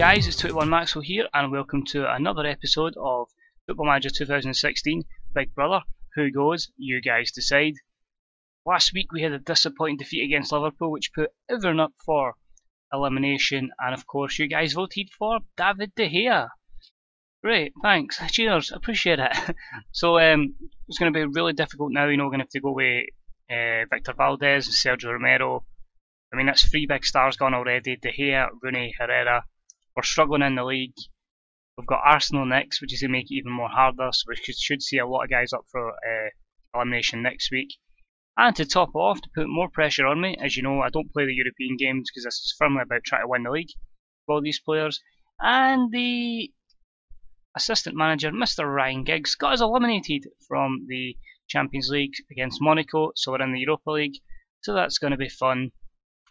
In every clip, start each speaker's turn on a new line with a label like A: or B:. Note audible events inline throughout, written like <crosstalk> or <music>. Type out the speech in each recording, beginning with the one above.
A: guys, it's 21 Maxwell here and welcome to another episode of Football Manager 2016 Big Brother. Who goes? You guys decide. Last week we had a disappointing defeat against Liverpool which put everyone up for elimination and of course you guys voted for David De Gea. Great, thanks. Cheers, appreciate it. <laughs> so um, it's going to be really difficult now, you know, we're going to have to go with uh, Victor Valdés and Sergio Romero. I mean, that's three big stars gone already. De Gea, Rooney, Herrera. We're struggling in the league. We've got Arsenal next, which is going to make it even more harder, so we should see a lot of guys up for uh, elimination next week. And to top off, to put more pressure on me, as you know, I don't play the European games because this is firmly about trying to win the league for all these players. And the assistant manager, Mr. Ryan Giggs, got us eliminated from the Champions League against Monaco, so we're in the Europa League. So that's going to be fun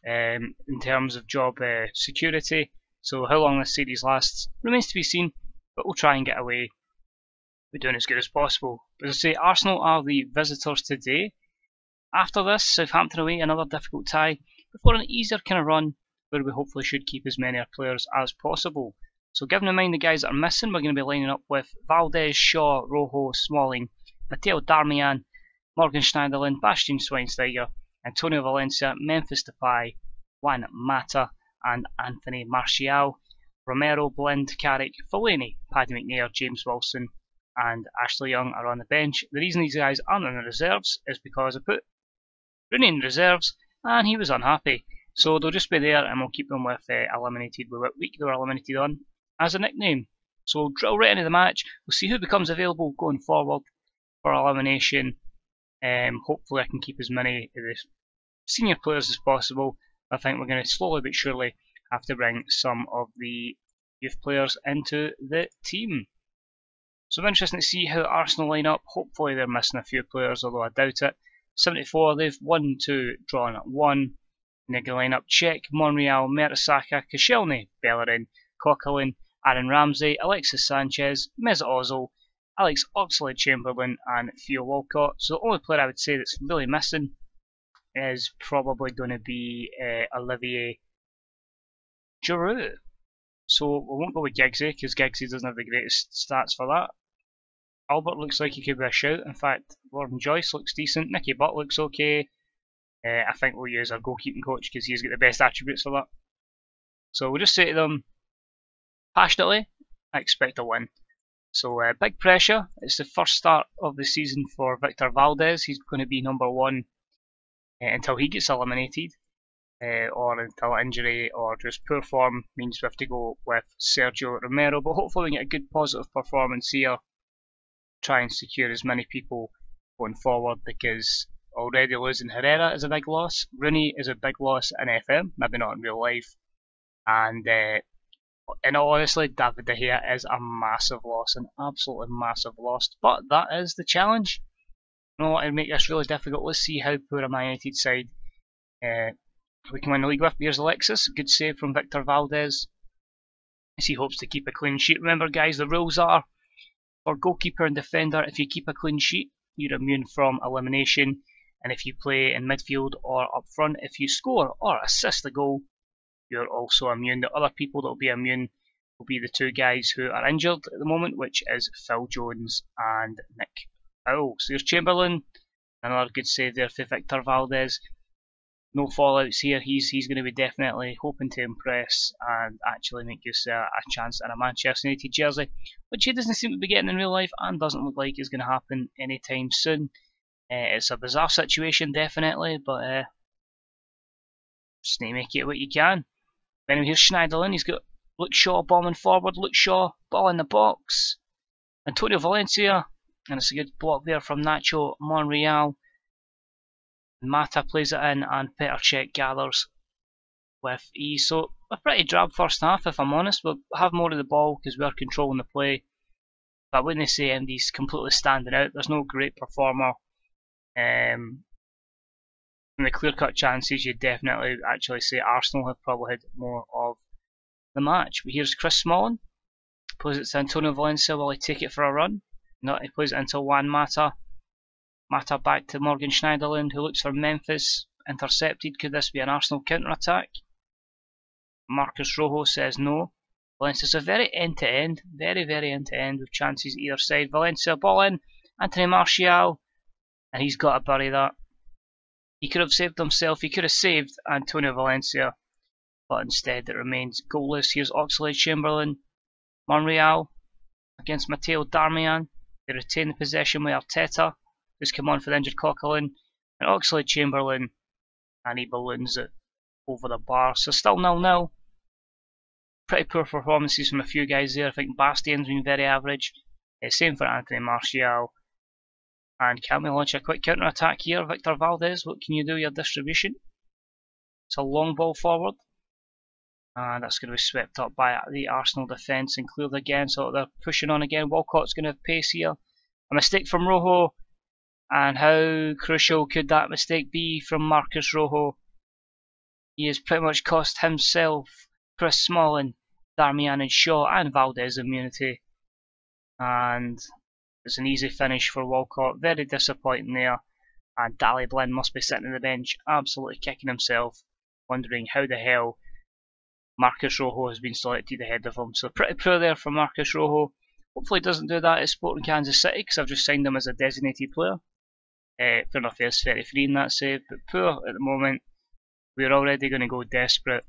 A: um, in terms of job uh, security. So how long this series lasts remains to be seen, but we'll try and get away with doing as good as possible. But As I say, Arsenal are the visitors today. After this, Southampton away, another difficult tie, before an easier kind of run where we hopefully should keep as many players as possible. So given in mind the guys that are missing, we're going to be lining up with Valdés, Shaw, Rojo, Smalling, Matteo Darmian, Morgan Schneiderlin, Bastian Schweinsteiger, Antonio Valencia, Memphis Depay, Juan Mata, and Anthony Martial, Romero, Blind, Carrick, Fellaini, Paddy McNair, James Wilson, and Ashley Young are on the bench. The reason these guys aren't in the reserves is because I put Rooney in the reserves and he was unhappy. So they'll just be there and we'll keep them with uh, eliminated with what week they were eliminated on as a nickname. So we'll drill right into the match. We'll see who becomes available going forward for elimination. Um, hopefully I can keep as many of the senior players as possible I think we're going to slowly but surely have to bring some of the youth players into the team. So interesting to see how Arsenal line up. Hopefully they're missing a few players, although I doubt it. 74, they've won two, drawn at one. To line up Cech, Monreal, Mertesacker, Koscielny, Bellerin, Coquelin, Aaron Ramsey, Alexis Sanchez, Mesut Ozil, Alex Oxlade-Chamberlain and Theo Walcott. So the only player I would say that's really missing is probably going to be uh, Olivier Giroud. So we won't go with Giggsy because Giggsy doesn't have the greatest stats for that. Albert looks like he could be a shout. In fact, Gordon Joyce looks decent. Nicky Butt looks okay. Uh, I think we'll use our goalkeeping coach because he's got the best attributes for that. So we'll just say to them, passionately, I expect a win. So uh, big pressure. It's the first start of the season for Victor Valdés. He's going to be number one until he gets eliminated, uh, or until injury or just poor form means we have to go with Sergio Romero. But hopefully we get a good positive performance here, try and secure as many people going forward because already losing Herrera is a big loss. Rooney is a big loss in FM, maybe not in real life. And uh, in David De Gea is a massive loss, an absolutely massive loss. But that is the challenge know what, it'll make this really difficult. Let's see how poor a Man United side uh, we can win the league with. Here's Alexis, good save from Victor Valdés. As he hopes to keep a clean sheet. Remember, guys, the rules are for goalkeeper and defender, if you keep a clean sheet, you're immune from elimination. And if you play in midfield or up front, if you score or assist a goal, you're also immune. The other people that will be immune will be the two guys who are injured at the moment, which is Phil Jones and Nick So there's Chamberlain. Another good save there for Victor Valdés. No fallouts here. He's he's going to be definitely hoping to impress and actually make us uh, a chance in a Manchester United jersey, which he doesn't seem to be getting in real life and doesn't look like is going to happen anytime soon. Uh, it's a bizarre situation, definitely, but uh, just make it what you can. Anyway, here's Schneiderlin. He's got Luke Shaw bombing forward. Luke Shaw, ball in the box. Antonio Valencia and it's a good block there from Nacho Monreal. Mata plays it in and Petr gathers with ease. So a pretty drab first half if I'm honest. We'll have more of the ball because we're controlling the play. But I wouldn't say MD's completely standing out. There's no great performer. Um, in the clear-cut chances, you'd definitely actually say Arsenal have probably had more of the match. But here's Chris Smalling. Plays it to Antonio Valencia while he take it for a run. Not he plays it into Juan Mata. Mata back to Morgan Schneiderlin who looks for Memphis. Intercepted. Could this be an Arsenal counter attack? Marcos Rojo says no. Valencia's a very end to end, very, very end to end with chances either side. Valencia ball in, Anthony Martial, and he's got to bury that. He could have saved himself, he could have saved Antonio Valencia, but instead it remains goalless. Here's Oxlade Chamberlain, Monreal against Matteo Darmian. They retain the possession with Arteta, who's come on for the injured Coquelin, and Oxlade Chamberlain, and he balloons it over the bar. So still nil nil. Pretty poor performances from a few guys there. I think Bastian's been very average. Uh, same for Anthony Martial. And can we launch a quick counter attack here? Victor Valdés, what can you do with your distribution? It's a long ball forward. And that's going to be swept up by the Arsenal defence and cleared again. So they're pushing on again. Walcott's going to have pace here. A mistake from Rojo. And how crucial could that mistake be from Marcos Rojo? He has pretty much cost himself, Chris Smalling, Darmian and Shaw and Valdés immunity. And it's an easy finish for Walcott. Very disappointing there. And Daley Blind must be sitting on the bench, absolutely kicking himself, wondering how the hell Marcos Rojo has been selected ahead of him. So pretty poor there for Marcos Rojo. Hopefully doesn't do that at Sporting Kansas City because I've just signed him as a designated player. Uh, fair enough, he is 33 in that save, but poor at the moment. We're already going to go desperate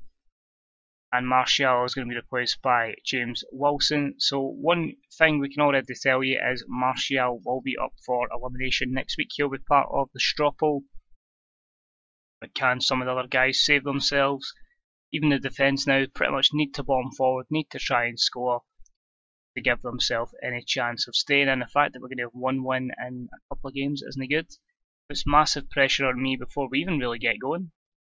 A: and Martial is going to be replaced by James Wilson. So one thing we can already tell you is Martial will be up for elimination next week. He'll be part of the straw. But can some of the other guys save themselves? Even the defence now pretty much need to bomb forward, need to try and score to give themselves any chance of staying And The fact that we're going to have one win in a couple of games isn't good. It's massive pressure on me before we even really get going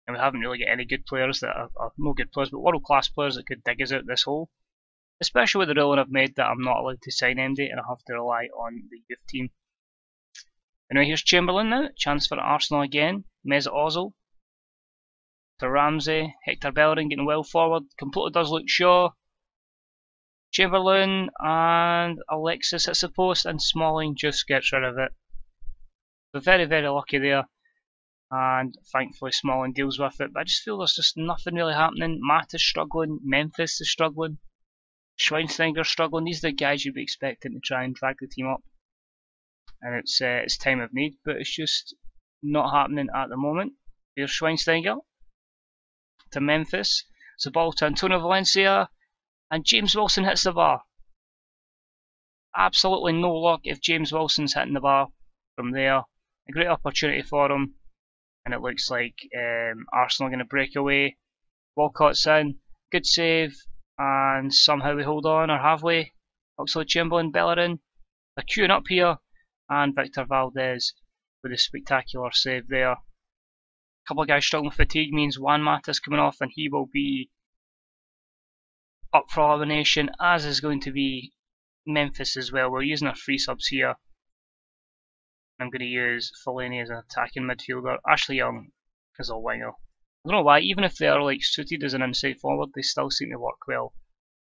A: and we haven't really got any good players that are, are no good players, but world class players that could dig us out this hole. Especially with the ruling I've made that I'm not allowed to sign MD and I have to rely on the youth team. Anyway, here's Chamberlain now, chance for Arsenal again. Mesut Ozil Ramsey, Hector Bellerin getting well forward, completely does look Shaw. Chamberlain and Alexis hits the post and Smalling just gets rid of it. So very, very lucky there and thankfully Smalling deals with it. But I just feel there's just nothing really happening. Matt is struggling, Memphis is struggling, Schweinsteiger's struggling. These are the guys you'd be expecting to try and drag the team up, and it's uh, it's time of need, but it's just not happening at the moment. Here's Schweinsteiger to Memphis. It's a ball to Antonio Valencia, and James Wilson hits the bar. Absolutely no luck if James Wilson's hitting the bar from there. A great opportunity for him and it looks like um, Arsenal are going to break away. Walcott's in, good save, and somehow we hold on, or have we? Oxlade Chamberlain, Bellerin, they're queuing up here, and Victor Valdés with a spectacular save there. Couple of guys struggling with fatigue means Juan Mata's coming off, and he will be up for elimination, as is going to be Memphis as well. We're using our free subs here. I'm going to use Fellaini as an attacking midfielder, Ashley Young as a winger. I don't know why, even if they are like suited as an inside forward, they still seem to work well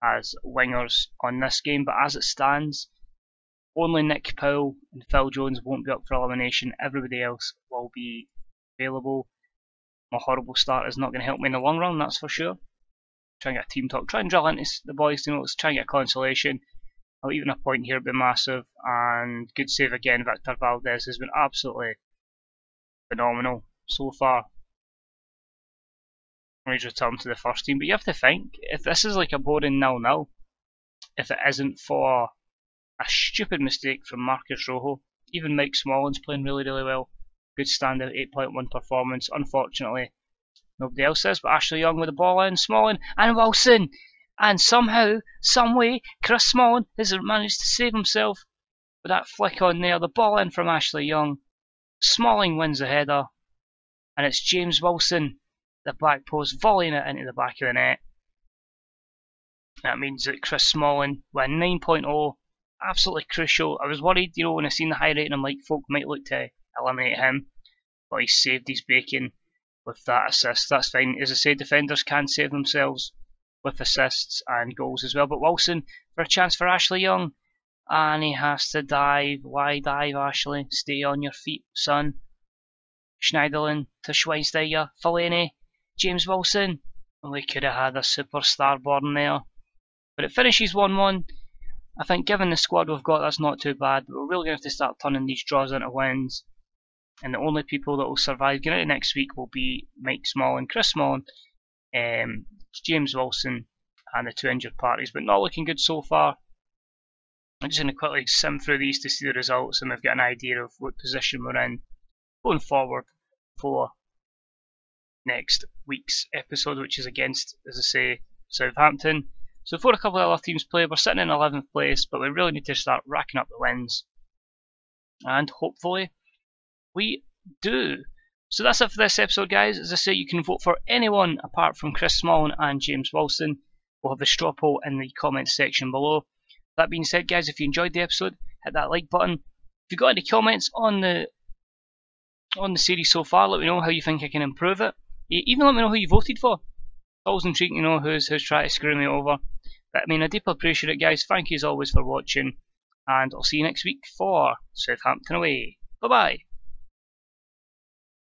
A: as wingers on this game. But as it stands, only Nick Powell and Phil Jones won't be up for elimination. Everybody else will be available. My horrible start is not going to help me in the long run, that's for sure. Try and get a team talk. Try and drill into the boys, you know, let's try and get a consolation. I'll even a point here would be massive, and good save again. Victor Valdés has been absolutely phenomenal so far. He's returned to the first team, but you have to think if this is like a boring nil-nil, if it isn't for a stupid mistake from Marcos Rojo, even Mike Smalling's playing really, really well. Good standard 8.1 performance. Unfortunately, nobody else is, but Ashley Young with the ball in, Smalling, and Wilson and somehow, someway, Chris Smalling has managed to save himself with that flick on there. The ball in from Ashley Young. Smalling wins the header, and it's James Wilson, the back post, volleying it into the back of the net. That means that Chris Smalling with 9.0, absolutely crucial. I was worried, you know, when I seen the high rating, I'm like, folk might look to eliminate him, but he saved his bacon with that assist. That's fine. As I say, defenders can save themselves with assists and goals as well. But Wilson for a chance for Ashley Young. And he has to dive. Why dive, Ashley? Stay on your feet, son. Schneiderlin to Schweinsteiger. Fellaini. James Wilson. We could have had a superstar born there. But it finishes 1 1. I think, given the squad we've got, that's not too bad. But we're really going to have to start turning these draws into wins. And the only people that will survive going into next week will be Mike Small and Chris Small, um, James Wilson, and the two injured parties. But not looking good so far. I'm just going to quickly sim through these to see the results, and we've got an idea of what position we're in going forward for next week's episode, which is against, as I say, Southampton. So before a couple of other teams play, we're sitting in 11th place, but we really need to start racking up the wins. And hopefully we do. So that's it for this episode, guys. As I say, you can vote for anyone apart from Chris Smalling and James Wilson. We'll have the straw poll in the comments section below. That being said, guys, if you enjoyed the episode, hit that like button. If you've got any comments on the on the series so far, let me know how you think I can improve it. Even let me know who you voted for. It's always intriguing to know who's who's trying to screw me over. But I mean, I deeply appreciate it, guys. Thank you as always for watching, and I'll see you next week for Southampton away. Bye bye.